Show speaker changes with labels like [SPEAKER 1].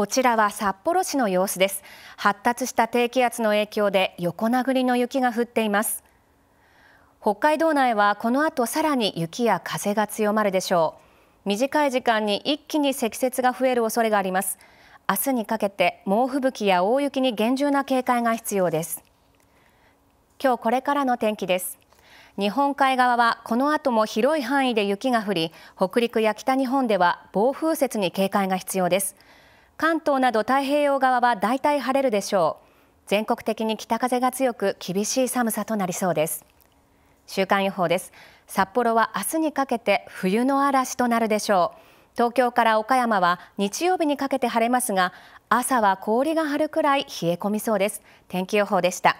[SPEAKER 1] こちらは札幌市の様子です。発達した低気圧の影響で横殴りの雪が降っています。北海道内はこの後さらに雪や風が強まるでしょう。短い時間に一気に積雪が増える恐れがあります。明日にかけて猛吹雪や大雪に厳重な警戒が必要です。今日これからの天気です。日本海側はこの後も広い範囲で雪が降り北陸や北日本では暴風雪に警戒が必要です。関東など太平洋側は大体晴れるでしょう。全国的に北風が強く厳しい寒さとなりそうです。週間予報です。札幌は明日にかけて冬の嵐となるでしょう。東京から岡山は日曜日にかけて晴れますが朝は氷が張るくらい冷え込みそうです。天気予報でした。